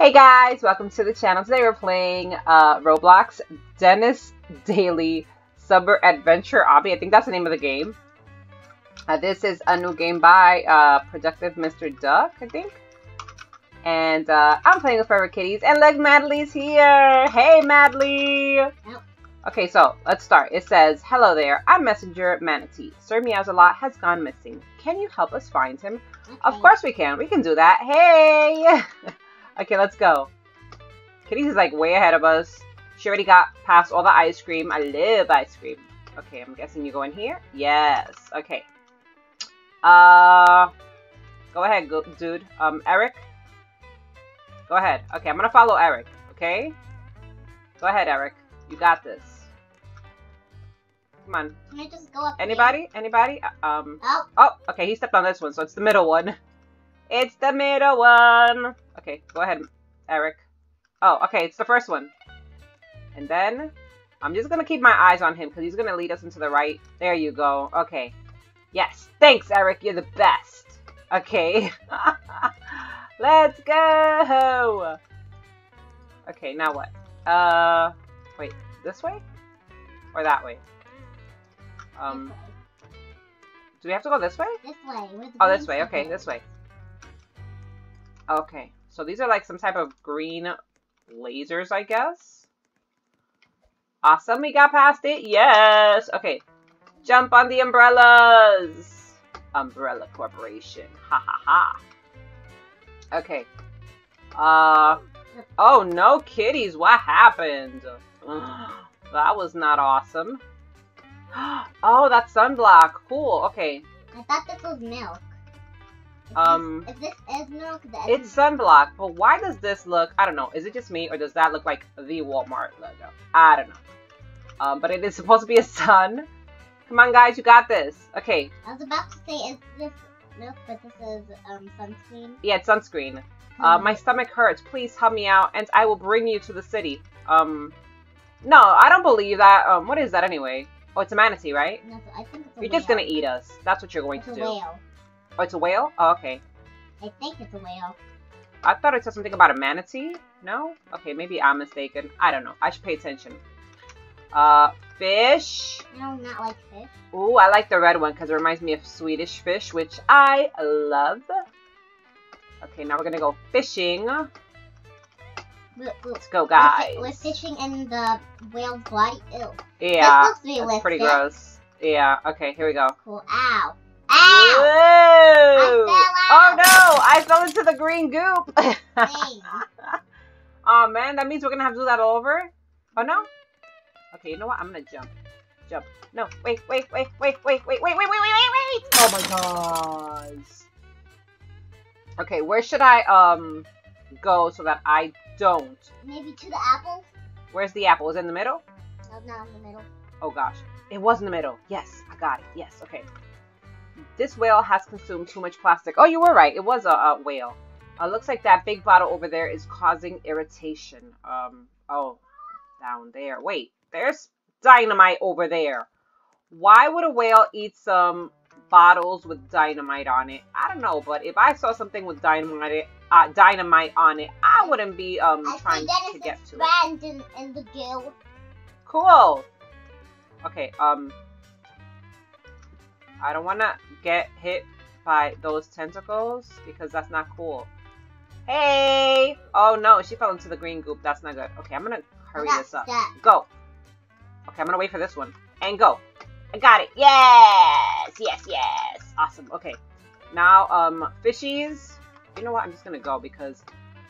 Hey guys, welcome to the channel. Today we're playing uh, Roblox Denis Daily Summer Adventure Obby. I think that's the name of the game. Uh, this is a new game by uh, Productive Mr. Duck, I think. And uh, I'm playing with Forever Kitties. And look, Madly's here! Hey, Madly! Okay, so let's start. It says, Hello there, I'm Messenger Manatee. Sir Meows A Lot has gone missing. Can you help us find him? Of course we can. We can do that. Hey! okay, let's go. Kitty's is like way ahead of us. She already got past all the ice cream. I love ice cream. Okay, I'm guessing you go in here? Yes. Okay. Uh, go ahead, go, dude. Um, Eric? Go ahead. Okay, I'm gonna follow Eric, okay? Go ahead, Eric. You got this. Come on. Can I just go up? Anybody? Anybody? Uh, Um, Oh, Oh, okay, he stepped on this one, so it's the middle one. It's the middle one. Okay, go ahead, Eric. Oh, okay, it's the first one. And then, I'm just gonna keep my eyes on him, because he's gonna lead us into the right. There you go. Okay. Yes, thanks, Eric, you're the best. Okay. Let's go! Okay, now what? Uh, wait, this way? Or that way? Um, do we have to go this way? this way. Oh, this way. Okay, this way. Okay, so these are like some type of green lasers, I guess. Awesome, we got past it. Yes. Okay, jump on the umbrellas. Umbrella Corporation. Ha ha ha. Okay. Uh. Oh no, kitties! What happened? that was not awesome. Oh, that's sunblock. Cool. Okay. I thought this was milk. Um, is this is milk? That It's sunblock, but why does this look? I don't know. Is it just me, or does that look like the Walmart logo? I don't know. Um, but it is supposed to be a sun. Come on, guys, you got this. Okay, I was about to say, is this milk? But this is um sunscreen. yeah, it's sunscreen. Uh, my stomach hurts. Please help me out, and I will bring you to the city. Um, no, I don't believe that. Um, what is that anyway? Oh, it's a manatee, right? No, I think it's a You're whale. just gonna eat us. That's what you're going It's to do. whale. Oh, it's a whale. Oh, okay. I think it's a whale. I thought it said something about a manatee. No? Okay, maybe I'm mistaken. I don't know. I should pay attention. Uh, fish. No, not like fish. Ooh, I like the red one because it reminds me of Swedish fish, which I love. Okay, now we're gonna go fishing. Look, look. Let's go, guys. we're fishing in the whale's body. Ew. Yeah, This looks realistic. that's pretty gross. Yeah, okay, here we go. Cool. Ow. Whoa! Oh no! I fell into the green goop! Oh man, that means we're gonna have to do that all over? Oh no? Okay, you know what? I'm gonna jump. Jump. No, wait, wait, wait, wait, wait, wait, wait, wait, wait, wait, wait, wait! Oh my gosh. Okay, where should I um go so that I don't? Maybe to the apple. Where's the apple? Is it in the middle? No, not in the middle. Oh gosh. It was in the middle. Yes, I got it. Yes, okay. This whale has consumed too much plastic. Oh, you were right. It was a, a whale. Uh, looks like that big bottle over there is causing irritation. Um, oh, down there. Wait, there's dynamite over there. Why would a whale eat some bottles with dynamite on it? I don't know, but if I saw something with dynamite, uh, dynamite on it, I wouldn't be um I trying to get to it. in, in the gill. Cool. Okay, um I don't wanna get hit by those tentacles because that's not cool. Hey! Oh no, she fell into the green goop. That's not good. Okay, I'm gonna hurry this up. Go. Okay, I'm gonna wait for this one. And go. I got it. Yes! Yes, yes. Awesome. Okay. Now, um, fishies. You know what? I'm just gonna go because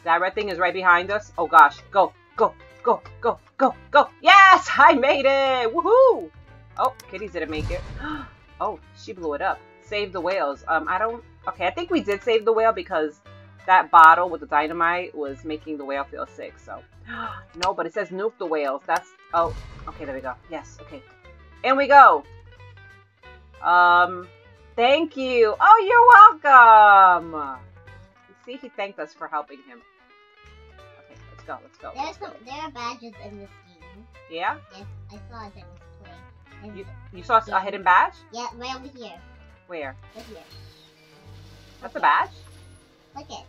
that red thing is right behind us. Oh gosh. Go, go, go, go, go, go. Yes! I made it! Woohoo! Oh, kitties didn't make it. Oh, she blew it up. Save the whales. Um, I don't... Okay, I think we did save the whale because that bottle with the dynamite was making the whale feel sick, so... no, but it says nuke the whales. That's... Oh, okay, there we go. Yes, okay. In we go! Um, thank you. Oh, you're welcome! You see, he thanked us for helping him. Okay, let's go, let's go. There's let's go. some, there are badges in this game. Yeah? Yes, I saw play. And You, you saw a hidden badge? yeah, right over here. Where? Right here. That's a badge? Look it.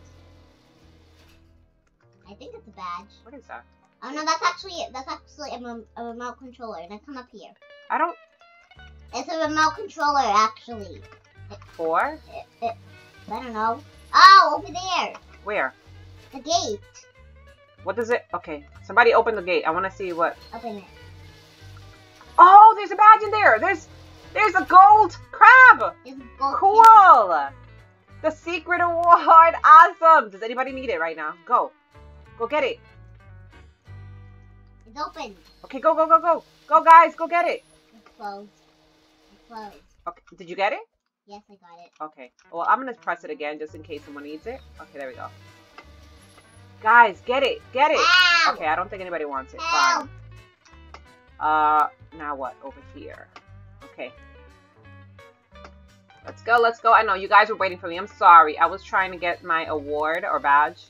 I think it's a badge. What is that? Oh no, that's actually that's actually a, a remote controller. Now come up here. I don't. It's a remote controller actually. Four? It, it, I don't know. Oh, over there, Where? the gate. What does it? Okay. Somebody open the gate. I want to see what. Open it. There's a badge in there. There's there's a gold crab. Gold. Cool. The secret award. Awesome. Does anybody need it right now? Go. Go get it. It's open. Okay, go, go, go, go. Go, guys. Go get it. It's closed. It's closed. Okay. Did you get it? Yes, I got it. Okay. Well, I'm going to press it again just in case someone needs it. Okay, there we go. Guys, get it. Get it. Ow! Okay, I don't think anybody wants it. Help! Fine. Uh, now what? Over here. Okay. Let's go, let's go. I know, you guys were waiting for me. I'm sorry. I was trying to get my award or badge.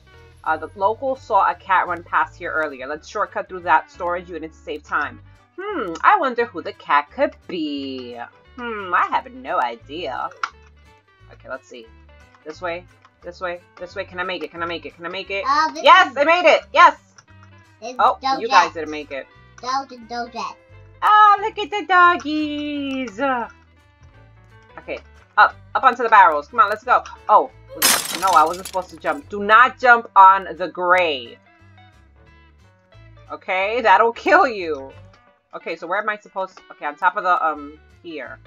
Uh, the local saw a cat run past here earlier. Let's shortcut through that storage unit to save time. Hmm, I wonder who the cat could be. Hmm, I have no idea. Okay, let's see. This way, this way, this way. Can I make it? Can I make it? Can I make it? This Yes, I made it! Yes! Oh, you Dojet. guys didn't make it. Dojet. Oh, look at the doggies. Okay, up, up onto the barrels. Come on, let's go. Oh, no, I wasn't supposed to jump. Do not jump on the gray. Okay, that'll kill you. Okay, so where am I supposed to... Okay, on top of the, um, here.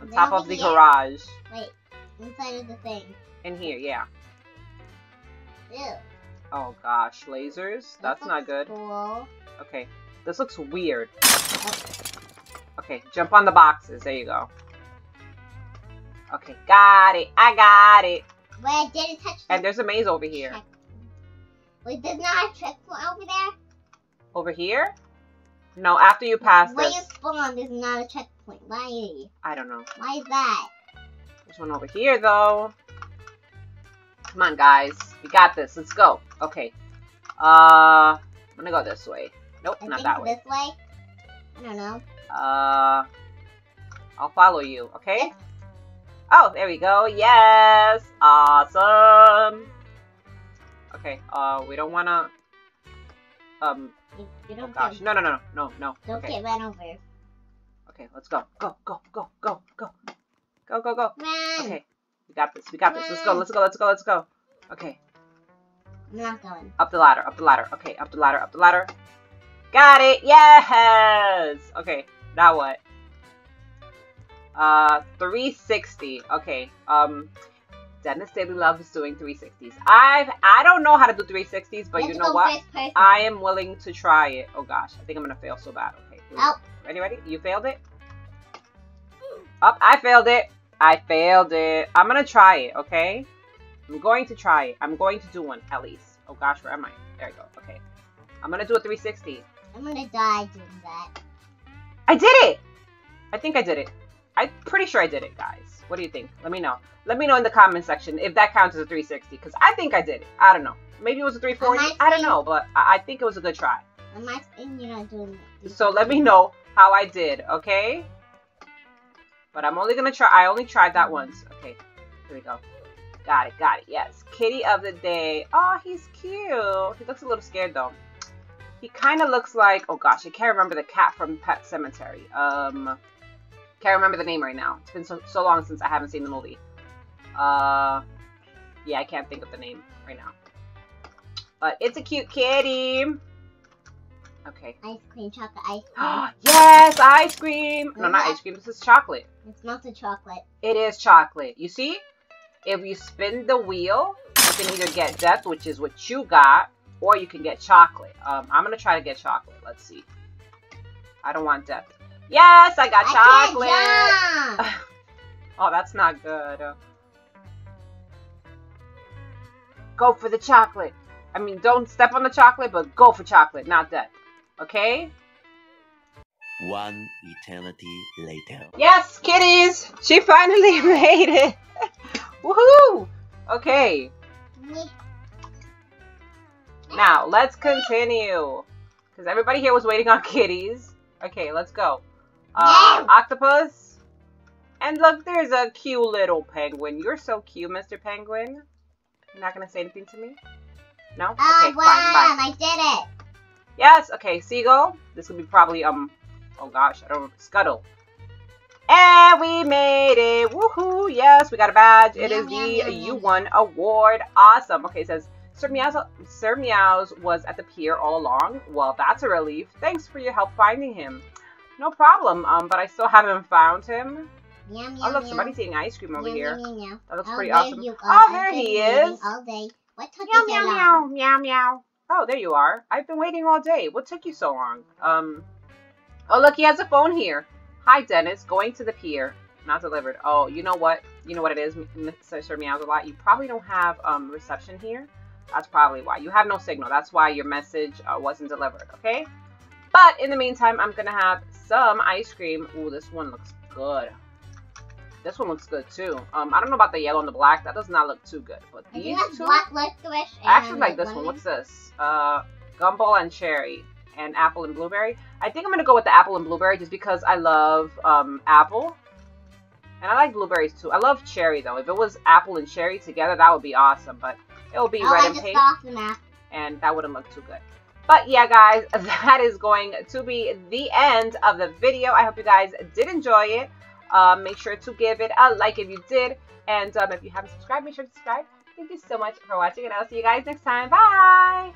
On top of the here? garage. Wait, inside of the thing. In here, yeah. Ew. Oh, gosh, lasers? This That's not good. Cool. Okay, this looks weird. Okay, jump on the boxes. There you go. Okay, got it. I got it. Wait, I didn't touch the And there's a maze over here. check- Wait, there's not a checkpoint over there? Over here? No, after you pass Where you this. spawn, there's not a checkpoint. Why? I don't know. Why is that? There's one over here, though. Come on, guys. We got this. Let's go. Okay. Uh, I'm gonna go this way. Nope, I not that way. this way? I don't know. Uh, I'll follow you, okay? Oh, there we go. Yes! Awesome! Okay, uh, we don't wanna... Um, You, you oh don't gosh. get, No, no, no, no, no. don't Okay, get run over. okay, let's go. Go, go, go, go, go. Go, go, go. Run! Okay, we got this, we got this. Let's go, let's go, let's go, let's go. Okay, I'm not going. up the ladder, up the ladder. Okay, up the ladder, up the ladder. Got it! Yes! Okay, now what? Uh, 360. Okay, um, Denis Daily loves doing 360s. I've, I don't know how to do 360s, but you know what? I am willing to try it. Oh gosh, I think I'm gonna fail so bad. Okay. Oh, Ready, ready? You failed it? Up, I failed it. I failed it. I'm gonna try it, okay? I'm going to try it. I'm going to do one, at least. Oh gosh, where am I? There we go. Okay. I'm gonna do a 360. I'm gonna die doing that. I did it! I think I did it. I'm pretty sure I did it, guys. What do you think? Let me know. Let me know in the comment section if that counts as a 360, because I think I did it. I don't know. Maybe it was a 340. On my I don't know, but I, I think it was a good try. My screen, you're not doing that. So let me know how I did, okay? But I'm only gonna try. I only tried that once. Okay, here we go. Got it, got it. Yes, kitty of the day. Oh, he's cute. He looks a little scared though. He kind of looks like. Oh gosh, I can't remember the cat from Pet Sematary. Um, can't remember the name right now. It's been so, so long since I haven't seen the movie. Uh, yeah, I can't think of the name right now. But it's a cute kitty. Okay. Ice cream, chocolate ice cream. yes, ice cream. No, not ice cream. This is chocolate. it's melted chocolate. It is chocolate. You see? If you spin the wheel, you can either get death, which is what you got, or you can get chocolate. Um, I'm gonna try to get chocolate. Let's see. I don't want death. Yes, I got chocolate. I can't oh, that's not good. Go for the chocolate. I mean, don't step on the chocolate, but go for chocolate, not death. Okay? One eternity later. Yes, kitties! She finally made it! Woohoo! Okay, Meh. Now let's continue. Because everybody here was waiting on kitties. Okay, let's go. Uh. Octopus. And look, there's a cute little penguin. You're so cute, Mr. Penguin. You're not gonna say anything to me? No? I Okay, won! fine, bye. I did it! Yes, okay, Seagull. This will be probably, um, oh gosh, I don't know, Scuttle. And we made it! Woohoo! Yes, we got a badge. It is the You. Won Award. Awesome. Okay, it says, Sir Meows, Sir Meows was at the pier all along. Well, that's a relief. Thanks for your help finding him. No problem, um, but I still haven't found him. Meow, meow, Oh, look, meow. somebody's eating ice cream over here. That looks Oh, pretty awesome. Oh, there he is. All day. What took Meow, you so meow, long? meow, meow, meow. Oh, there you are. I've been waiting all day. What took you so long? Um. Oh, look, he has a phone here. Hi, Denis. Going to the pier. Not delivered. Oh, you know what? You know what it is, Mr. Meows a lot. You probably don't have um reception here. That's probably why. You have no signal. That's why your message uh, wasn't delivered. Okay. But in the meantime, I'm gonna have some ice cream. Ooh, this one looks good. This one looks good too. Um, I don't know about the yellow and the black. That does not look too good. But I these have two. black I actually like this one. What's this? Uh, gumball and cherry, and apple and blueberry. I think I'm gonna go with the apple and blueberry just because I love um, apple, and I like blueberries too. I love cherry though. If it was apple and cherry together, that would be awesome. But it will be Oh, red I and pink, off the map. and that wouldn't look too good. But yeah, guys, that is going to be the end of the video. I hope you guys did enjoy it. Um, make sure to give it a like if you did. And um, if you haven't subscribed, make sure to subscribe. Thank you so much for watching, and I'll see you guys next time. Bye!